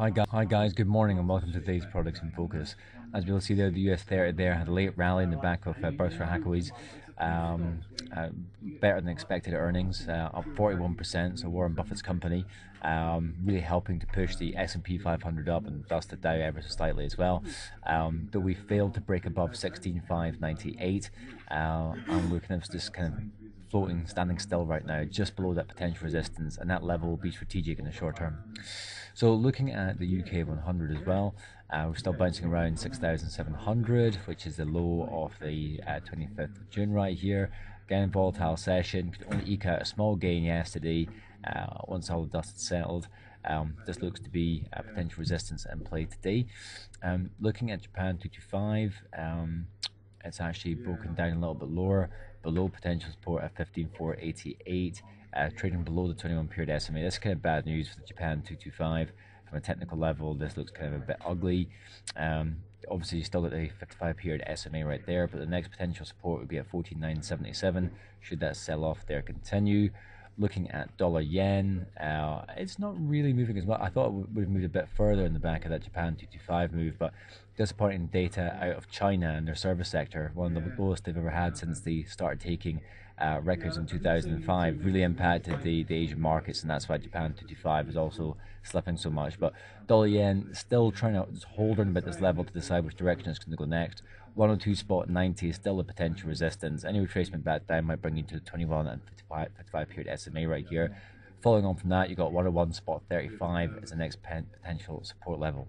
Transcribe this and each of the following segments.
Hi, guys. Hi guys, good morning and welcome to today's Products in Focus. As you'll see there, the US 30 there had a late rally in the back of uh, Berkshire Hathaway's. Um, uh, better than expected earnings, uh, up 41%. So Warren Buffett's company um, really helping to push the S&P 500 up and thus the Dow ever so slightly as well. Um, we failed to break above 16,598, uh, and we're kind of just kind of floating, standing still right now, just below that potential resistance, and that level will be strategic in the short term. So looking at the UK 100 as well, uh, we're still bouncing around 6,700, which is the low of the uh, 25th of June right here. Again, volatile session, could only eke out a small gain yesterday uh, once all the dust had settled. Um, this looks to be a potential resistance in play today. Um, looking at Japan 225, um, it's actually broken down a little bit lower, below potential support at 15,488, uh, trading below the 21 period SMA. That's kind of bad news for the Japan 225. From a technical level, this looks kind of a bit ugly. Um, obviously, you still got the 55 period SMA right there, but the next potential support would be at 14,977. Should that sell off there continue? Looking at dollar yen, uh, it's not really moving as well. I thought it would have moved a bit further in the back of that Japan 225 move, but disappointing data out of China and their service sector, one of the lowest they've ever had since they started taking uh, records in 2005, really impacted the, the Asian markets, and that's why Japan 225 is also slipping so much. But dollar yen still trying to hold on about this level to decide which direction it's going to go next. 102 spot 90 is still a potential resistance. Any retracement back down might bring you to the 21 and 55, 55 period SMA right here. Following on from that, you got 101 spot 35 as the next potential support level.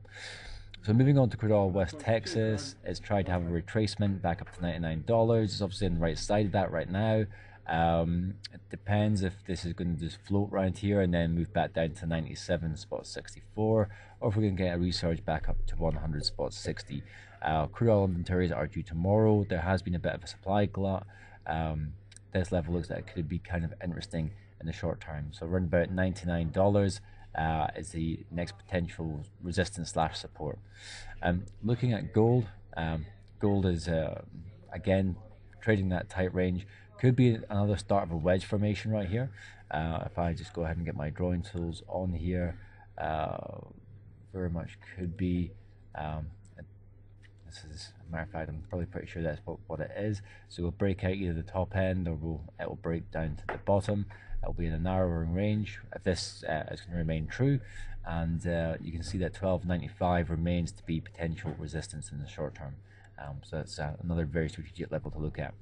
So moving on to crude oil West Texas, it's tried to have a retracement back up to $99. It's obviously on the right side of that right now. Um, it depends if this is going to just float around here and then move back down to 97 spot 64, or if we're going to get a resurge back up to 100 spot 60. Uh, crude oil inventories are due tomorrow. There has been a bit of a supply glut. Um, this level looks like it could be kind of interesting in the short term. So around about $99 uh, is the next potential resistance slash support. Um, looking at gold, um, gold is uh, again trading that tight range. Could be another start of a wedge formation right here. Uh, if I just go ahead and get my drawing tools on here, uh, very much could be. Um, this is a matter of fact, I'm probably pretty sure that's what, what it is. So we'll break out either the top end or we'll, it will break down to the bottom. It'll be in a narrowing range if this uh, is going to remain true. And uh, you can see that 1295 remains to be potential resistance in the short term. Um, so that's uh, another very strategic level to look at.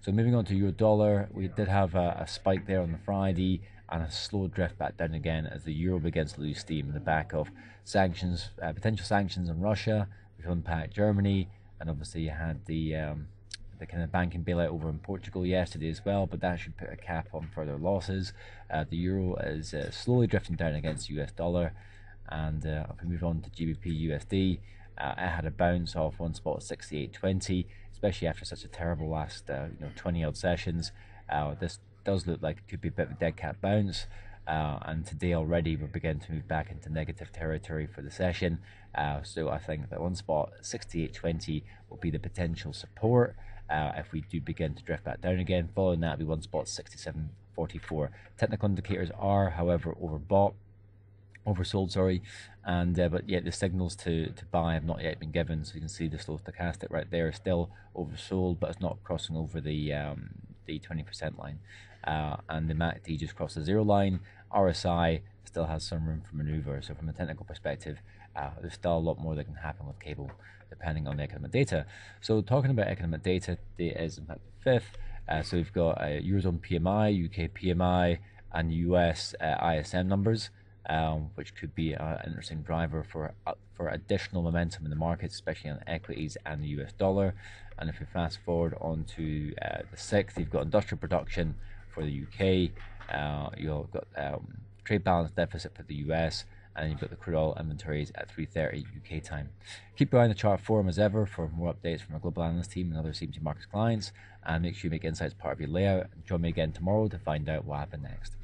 So moving on to euro dollar, we did have a, a, spike there on the Friday and a slow drift back down again as the euro begins to lose steam in the back of sanctions, uh, potential sanctions on Russia, which will impact Germany, and obviously you had the um, the kind of banking bailout over in Portugal yesterday as well, but that should put a cap on further losses. Uh, the euro is uh, slowly drifting down against the US dollar, and uh, if we move on to GBP USD, uh, it had a bounce off one spot 68.20, especially after such a terrible last uh, you know 20 odd sessions. Uh, this does look like it could be a bit of a dead cat bounce. Uh, and today already we're beginning to move back into negative territory for the session. Uh, so I think that one spot 68.20 will be the potential support uh, if we do begin to drift back down again. Following that, will be one spot 67.44. Technical indicators are, however, overbought oversold sorry and uh, but yet the signals to to buy have not yet been given so you can see the slow stochastic right there is still oversold but it's not crossing over the um, the 20% line. Uh, and the MACD just crossed the zero line. RSI still has some room for maneuver. So from a technical perspective uh, there's still a lot more that can happen with cable depending on the economic data. So talking about economic data data is in fact the fifth. Uh, so we've got uh, Eurozone PMI UK PMI and US uh, ISM numbers um, which could be an interesting driver for uh, for additional momentum in the markets, especially on equities and the US dollar. And if we fast forward on to uh, the sixth, you've got industrial production for the UK, uh, you've got um, trade balance deficit for the US, and you've got the crude oil inventories at 3.30 UK time. Keep your eye on the chart forum as ever for more updates from our global analyst team and other CMC Markets clients, and make sure you make insights part of your layout. Join me again tomorrow to find out what happened next.